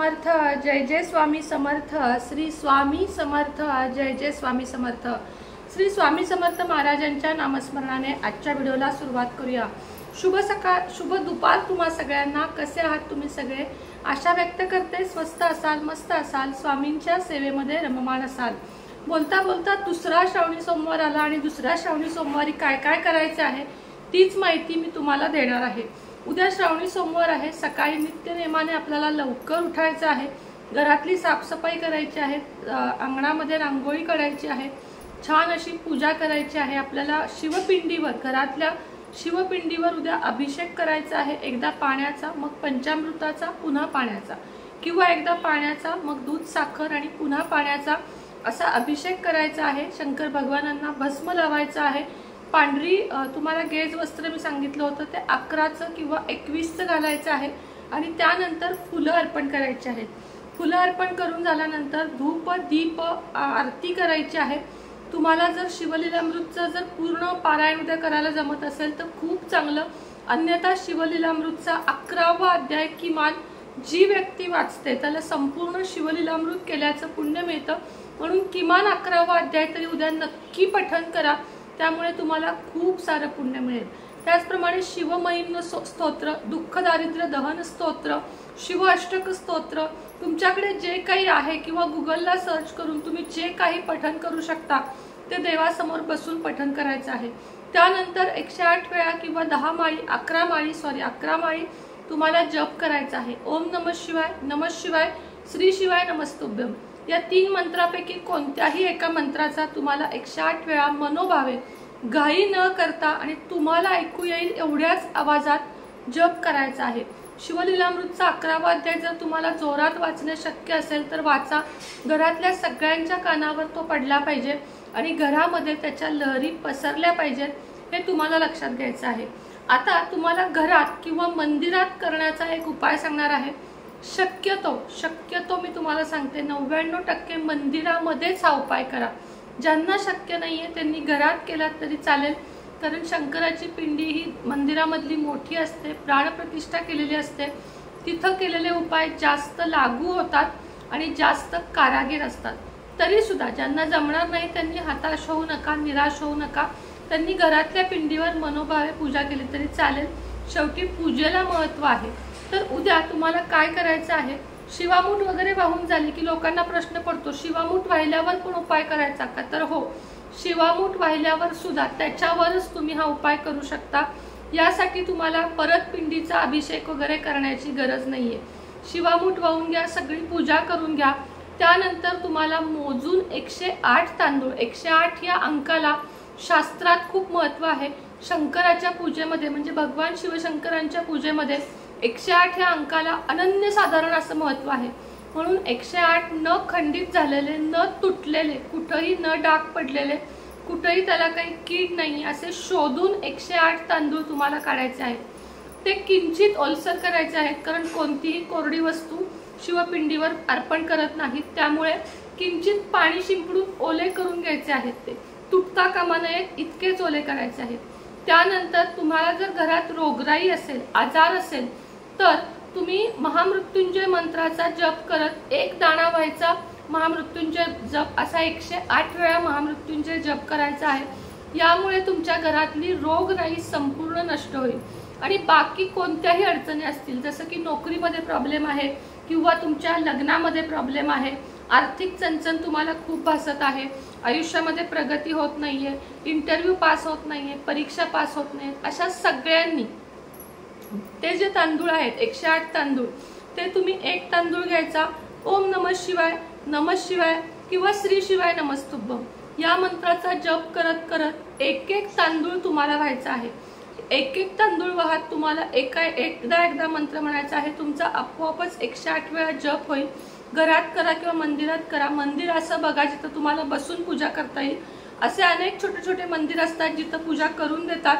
समर्थ जय जय स्वामी समर्थ श्री स्वामी समर्थ जय जय स्वामी समर्थ. श्री स्वामी समर्थ महाराजांच्या नामस्मरणाने आजच्या व्हिडिओला सुरुवात करूया. शुभ सकाळ शुभ दुपार तुम्हा सगळ्यांना. कसे आहात तुम्ही सगळे? आशा व्यक्त करते. स्वस्त असाल मस्त असाल. स्वामींच्या सेवेमध्ये रममाण असाल. बोलता बोलता दुसरा श्रावणी सोमवार आला आणि दुसऱ्या श्रावणी सोमवारी काय काय करायचं आहे तीच माहिती मी तुम्हाला देणार आहे. उद्या श्रावणी सोमवार आहे. सकाळी नित्यनेमाने आपल्याला लवकर उठायचं आहे. घरातली साफसफाई करायची आहे. अंगणामध्ये रांगोळी करायची आहे. छान अशी पूजा करायची आहे. आपल्याला शिवपिंडीवर घरातल्या शिवपिंडीवर उद्या अभिषेक करायचा आहे. एकदा पाण्याचा मग पंचामृताचा पुन्हा पाण्याचा. किंवा एकदा पाण्याचा मग दूध साखर आणि पुन्हा पाण्याचा असा अभिषेक करायचा आहे. शंकर भगवानांना भस्म लावायचा आहे. पांढरी तुम्हाला गेज वस्त्र मी सांगितलं होतं ते अकराचं किंवा एकवीसचं घालायचं आहे आणि त्यानंतर फुलं अर्पण करायची आहेत. फुलं अर्पण करून झाल्यानंतर धूप दीप आरती करायची आहे. तुम्हाला जर शिवलीलामृतचं जर पूर्ण पारायण उद्या करायला जमत असेल तर खूप चांगलं. अन्यथा शिवलीलामृतचा अकरावा अध्याय किमान जी व्यक्ती वाचते त्याला संपूर्ण शिवलीलामृत केल्याचं पुण्य मिळतं. म्हणून किमान अकरावा अध्याय तरी उद्या नक्की पठन करा. त्यामुळे तुम्हाला खूप सारं पुण्य मिळेल. त्याचप्रमाणे शिवमहिम्न स्तोत्र दुःख दारिद्र्य दहन स्तोत्र शिव अष्टक स्तोत्र तुमच्याकडे जे काही आहे किंवा गुगलला सर्च करून तुम्ही जे काही पठन करू शकता ते देवासमोर बसून पठन करायचं आहे. त्यानंतर एकशे आठ वेळा किंवा दहा माळी अकरा माळी सॉरी अकरा माळी तुम्हाला जप करायचा आहे. ओम नम शिवाय नम शिवाय श्री शिवाय नमस्तुभ्यम. या तीन मंत्रापैकी कोणत्याही एका मंत्राचा तुम्हाला एकशे आठ वेळा मनोभावे घाई न करता आणि तुम्हाला ऐकू येईल एवढ्याच आवाजात जप करायचा आहे. शिवलीलामृतचा अकरावा अध्याय जर तुम्हाला जोरात वाचणे शक्य असेल तर वाचा. घरातल्या सगळ्यांच्या कानावर तो पडला पाहिजे आणि घरामध्ये त्याच्या लहरी पसरल्या पाहिजेत हे तुम्हाला लक्षात घ्यायचं आहे. आता तुम्हाला घरात किंवा मंदिरात करण्याचा एक उपाय सांगणार आहे. शक्यतो शक्यतो मी तुम्हाला सांगते नव्याण्णव टक्के मंदिरामध्येच हा उपाय करा. ज्यांना शक्य नाहीये त्यांनी घरात केलात तरी चालेल. कारण शंकराची पिंडी ही मंदिरामधली मोठी असते प्राणप्रतिष्ठा केलेली असते. तिथं केलेले उपाय जास्त लागू होतात आणि जास्त कारागीर असतात. तरी सुद्धा ज्यांना जमणार नाही त्यांनी हताश होऊ नका निराश होऊ नका. त्यांनी घरातल्या पिंडीवर मनोभावे पूजा केली तरी चालेल. शेवटी पूजेला महत्त्व आहे. तर उद्या तुम्हाला काय करायचं आहे? शिवामूठ वगैरे वाहून झाली की लोकांना प्रश्न पडतो शिवामूठ वाहिल्यावर पण उपाय करायचा का? तर हो शिवामूठ वाहिल्यावर सुद्धा त्याच्यावरच तुम्ही हा उपाय करू शकता. यासाठी तुम्हाला परत पिंडीचा अभिषेक वगैरे करण्याची गरज नाहीये. शिवामूठ वाहून घ्या सगळी पूजा करून घ्या. त्यानंतर तुम्हाला मोजून एकशे आठ तांदूळ एकशे आठ या अंकाला शास्त्रात खूप महत्त्व आहे. शंकराच्या पूजेमध्ये म्हणजे भगवान शिवशंकरांच्या पूजेमध्ये एकशे आठ या अंकाला अनन्यसाधारण असं महत्त्व आहे. म्हणून एकशे आठ न खंडित झालेले न तुटलेले कुठंही न डाग पडलेले कुठंही त्याला काही कीड नाही असे शोधून एकशे आठ तांदूळ तुम्हाला काढायचे आहेत. ते किंचित ओलसर करायचे आहेत कारण कोणतीही कोरडी वस्तू शिवपिंडीवर अर्पण करत नाहीत. त्यामुळे किंचित पाणी शिंपडून ओले करून घ्यायचे आहेत ते. तुटता कामा नयेत इतकेच ओले करायचे आहेत. त्यानंतर तुम्हाला जर घरात रोगराई असेल आजार असेल तर तुम्ही महामृत्युंजय मंत्राचा जप करत एक दाणा व्हायचा. महामृत्युंजय जप असा एकशे आठ वेळा महामृत्युंजय जप करायचा आहे. यामुळे तुमच्या घरातली रोगराई संपूर्ण नष्ट होईल. आणि बाकी कोणत्याही अडचणी असतील जसं की नोकरीमध्ये प्रॉब्लेम आहे किंवा तुमच्या लग्नामध्ये प्रॉब्लेम आहे आर्थिक चणचण तुम्हाला खूप भासत आहे. आयुष्यामध्ये प्रगती होत नाही आहे इंटरव्ह्यू पास होत नाही आहे परीक्षा पास होत नाही अशा सगळ्यांनी ते जे तांदूळ आहेत एकशे आठ तांदूळ ते तुम्ही एक तांदूळ घ्यायचा. ओम नम शिवाय नम शिवाय किंवा श्री शिवाय नमस्तुभ्यम. या मंत्राचा जप करत करत एक एक तांदूळ तुम्हाला व्हायचा आहे. एक एक तांदूळ वाहत तुम्हाला एका एकदा एकदा मंत्र म्हणायचा आहे. तुमचा आपोआपच एकशे आठ वेळा जप होईल. घरात करा किंवा मंदिरात करा. मंदिर असं बघा जिथं तुम्हाला बसून पूजा करता येईल. असे अनेक छोटे छोटे मंदिर असतात जिथं पूजा करून देतात.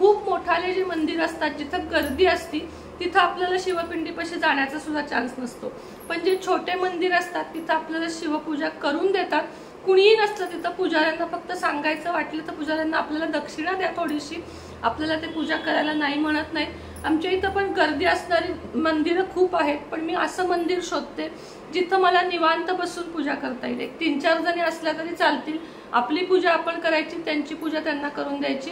खूप मोठाले जे मंदिर असतात जिथं गर्दी असती तिथं आपल्याला शिवपिंडीपाशी जाण्याचा सुद्धा चान्स नसतो. पण जे छोटे मंदिर असतात तिथं आपल्याला शिवपूजा करून देतात. कुणीही नसतं तिथं पुजाऱ्यांना फक्त सांगायचं वाटलं तर पुजाऱ्यांना आपल्याला दक्षिणा द्या थोडीशी. आपल्याला ते पूजा करायला नाही म्हणत नाही आमच्या इथं पण गर्दी असणारी मंदिरं खूप आहेत पण मी असं मंदिर शोधते जिथं मला निवांत बसून पूजा करता येईल. एक तीन चार जणी असल्या तरी चालतील. आपली पूजा आपण करायची त्यांची पूजा त्यांना करून द्यायची.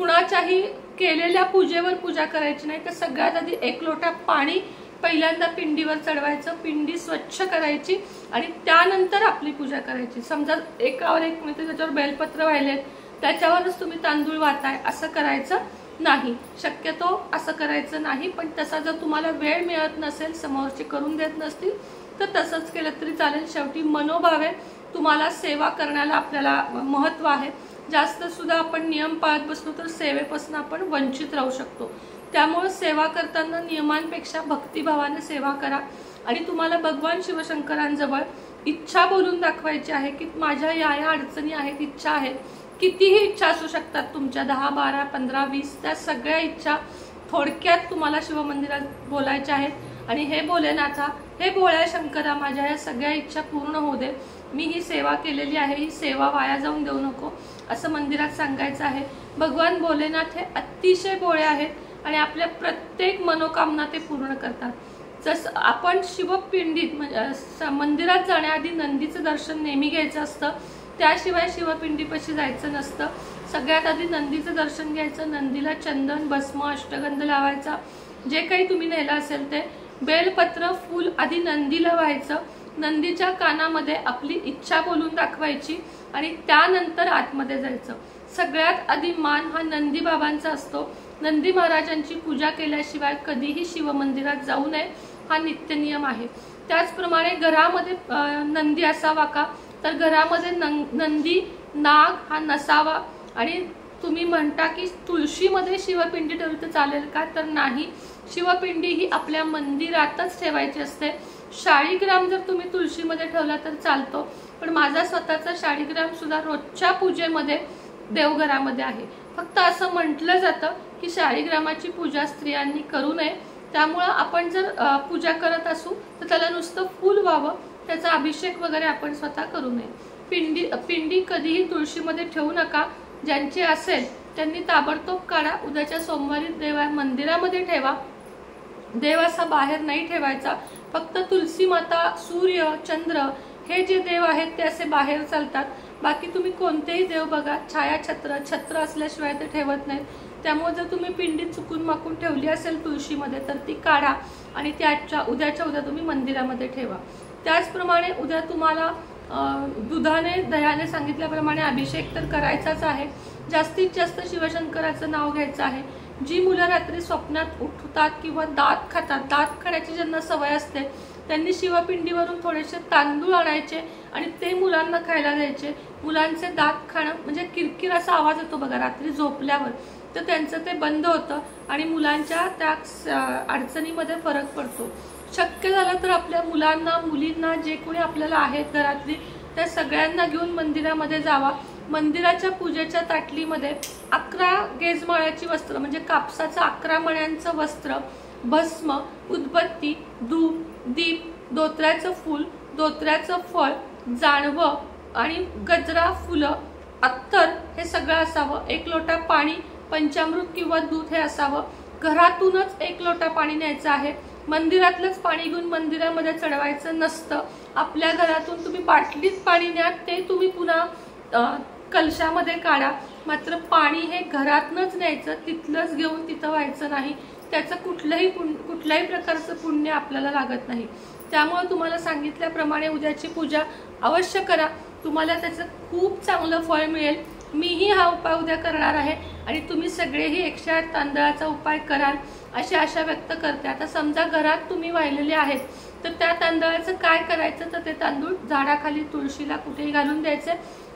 कुणाच्याही केलेल्या पूजेवर पूजा करायची नाही तर सगळ्यात आधी एक लोटा पाणी पहिल्यांदा पिंडीवर चढवायचं पिंडी स्वच्छ करायची आणि त्यानंतर आपली पूजा करायची. समजा एकावर एक म्हणजे त्याच्यावर बेलपत्र वाहिलेत त्याच्यावरच तुम्ही तांदूळ वाहताय असं करायचं नाही. शक्यतो असं करायचं नाही पण तसा जर तुम्हाला वेळ मिळत नसेल समोरचे करून देत नसतील तर तसंच केलं तरी चालेल. शेवटी मनोभावे तुम्हाला सेवा करण्याला आपल्याला महत्त्व आहे. जास्त सुद्धा आपण नियम पाळत बसलो तर सेवेपासून आपण वंचित राहू शकतो. त्यामुळे सेवा करताना नियमांपेक्षा भक्तिभावाने सेवा करा. आणि तुम्हाला भगवान शिवशंकरांजवळ इच्छा बोलून दाखवायची आहे की माझ्या या या अडचणी आहेत इच्छा आहेत. कितीही इच्छा असू शकतात तुमच्या दहा बारा पंधरा वीस त्या सगळ्या इच्छा थोडक्यात तुम्हाला शिवमंदिरात बोलायच्या आहेत. आणि हे बोलेनाथा हे भोळ्या शंकरा माझ्या या सगळ्या इच्छा पूर्ण होऊ दे. मी ही सेवा केलेली आहे ही सेवा वाया जाऊन देऊ नको असं मंदिरात सांगायचं आहे. भगवान भोलेनाथ हे अतिशय भोळे आहेत आणि आपल्या प्रत्येक मनोकामना ते पूर्ण करतात. जसं आपण शिवपिंडीत म्हणजे मंदिरात जाण्याआधी नंदीचं दर्शन नेहमी घ्यायचं असतं त्याशिवाय शिवपिंडीपाशी जायचं नसतं. सगळ्यात आधी नंदीचं दर्शन घ्यायचं नंदीला चंदन भस्म अष्टगंध लावायचा. जे काही तुम्ही नेलं असेल ते बेलपत्र फूल आधी नंदीला व्हायचं. नंदीच्या कानामध्ये आपली इच्छा बोलून दाखवायची आणि त्यानंतर आतमध्ये जायचं. सगळ्यात आधी मान हा नंदी बाबांचा असतो. नंदी महाराजांची पूजा केल्याशिवाय कधीही शिवमंदिरात जाऊ नये हा नित्यनियम आहे. त्याचप्रमाणे घरामध्ये नंदी असावा का? तर घरामध्ये नंदी नाग हा नसावा. आणि तुम्ही म्हणता की तुळशीमध्ये शिवपिंडी ठेवली तर चालेल का? तर नाही. शिवपिंडी ही आपल्या मंदिरातच ठेवायची असते. शाळीग्राम जर तुम्ही तुळशीमध्ये ठेवला तर चालतो. पण माझा स्वतःचा शाळीग्राम सुद्धा रोजच्या पूजेमध्ये देवघरामध्ये आहे. फक्त असं म्हटलं जातं की शाळीग्रामाची पूजा स्त्रियांनी करू नये. त्यामुळं आपण जर पूजा करत असू तर त्याला नुसतं फूल व्हावं त्याचा अभिषेक वगैरे आपण स्वतः करू नये. पिंडी पिंडी कधीही तुळशीमध्ये ठेवू नका. ज्यांची असेल त्यांनी ताबडतोब काढा. उद्याच्या सोमवारी देवा मंदिरामध्ये ठेवा. देव असा बाहेर नाही ठेवायचा. फक्त तुलसी माता सूर्य चंद्र हे जे देव आहेत ते असे बाहेर चालतात. बाकी तुम्ही कोणतेही देव बघा छायाछत्र छत्र असल्याशिवाय ते ठेवत नाहीत. त्यामुळे जर तुम्ही पिंडी चुकून माकून ठेवली असेल तुळशीमध्ये तर ती काढा आणि त्याच्या उद्याच्या उद्या तुम्ही मंदिरामध्ये ठेवा. त्याचप्रमाणे उद्या तुम्हाला दुधाने दह्याने सांगितल्याप्रमाणे अभिषेक तर करायचाच आहे. जास्तीत जास्त शिवशंकराचं नाव घ्यायचं आहे. जी मुलं रात्री स्वप्नात उठतात किंवा दात खातात दात खाण्याची ज्यांना सवय असते त्यांनी शिवपिंडीवरून थोडेसे तांदूळ आणायचे आणि ते मुलांना खायला द्यायचे. मुलांचे दात खाणं म्हणजे किरकिर असा आवाज येतो बघा रात्री झोपल्यावर. तर त्यांचं ते बंद होतं आणि मुलांच्या त्या अडचणीमध्ये फरक पडतो. शक्य झालं तर आपल्या मुलांना मुलींना जे कोणी आपल्याला आहेत घरातली त्या सगळ्यांना घेऊन मंदिरामध्ये जावा. मंदिराच्या पूजेच्या ताटलीमध्ये अकरा गेजमाळ्याची वस्त्र म्हणजे कापसाचं अकरा मण्यांचं वस्त्र भस्म उदबत्ती धूप दीप दोत्र्याचं फूल दोत्र्याचं फळ जाणवं आणि गजरा फुलं अत्तर हे सगळं असावं. एक लोटा पाणी पंचामृत किंवा दूध हे असावं. घरातूनच एक लोटा पाणी न्यायचं आहे. मंदिरातलंच पाणी घेऊन मंदिरामध्ये चढवायचं नसतं. आपल्या घरातून तुम्ही बाटलीत पाणी न्या ते तुम्ही पुन्हा कलशामध्ये काढा. मात्र पाणी हे घरातनच न्यायचं तिथलंच घेऊन तिथं व्हायचं नाही. त्याचं कुठलंही कुठल्याही प्रकारचं पुण्य आपल्याला लागत नाही. त्यामुळे तुम्हाला सांगितल्याप्रमाणे उद्याची पूजा अवश्य करा. तुम्हाला त्याचं खूप चांगलं फळ मिळेल. मीही हा उपाय उद्या करणार आहे आणि तुम्ही सगळेही एकशे आठ तांदळाचा उपाय कराल अशी आशा व्यक्त करते. आता समजा घरात तुम्ही वाहिलेले आहेत तर त्या तांदळाचं काय करायचं? तर ते तांदूळ झाडाखाली तुळशीला कुठेही घालून द्यायचे.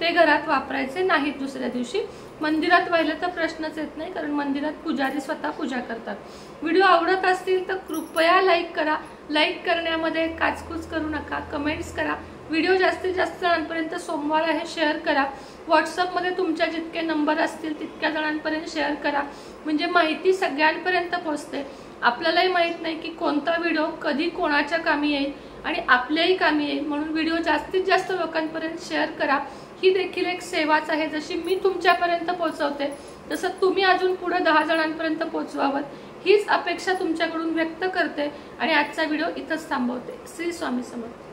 ते घरात वापरायचे नाहीत दुसऱ्या दिवशी. मंदिरात व्हायलं तर प्रश्नच येत नाही कारण मंदिरात पुजारी स्वतः पूजा करतात. व्हिडिओ आवडत असतील तर कृपया लाईक करा. लाईक करण्यामध्ये काचकूच करू नका. कमेंट्स करा. व्हिडिओ जास्तीत जास्त जणांपर्यंत सोमवार आहे शेअर करा. व्हॉट्सअपमध्ये तुमच्या जितके नंबर असतील तितक्या जणांपर्यंत शेअर करा. म्हणजे माहिती सगळ्यांपर्यंत पोहोचते. आपल्यालाही माहीत नाही की कोणता व्हिडिओ कधी कोणाच्या कामी येईल आणि आपल्याही कामी येईल. म्हणून व्हिडिओ जास्तीत जास्त लोकांपर्यंत शेअर करा. ही देखील एक सेवाच आहे. जशी मी तुमच्यापर्यंत पोहोचवते तसं तुम्ही अजून पुढे दहा जणांपर्यंत पोहोचवावं. हीच अपेक्षा तुमच्याकडून व्यक्त करते आणि आजचा व्हिडिओ इथंच थांबवते. श्री स्वामी समर्थ.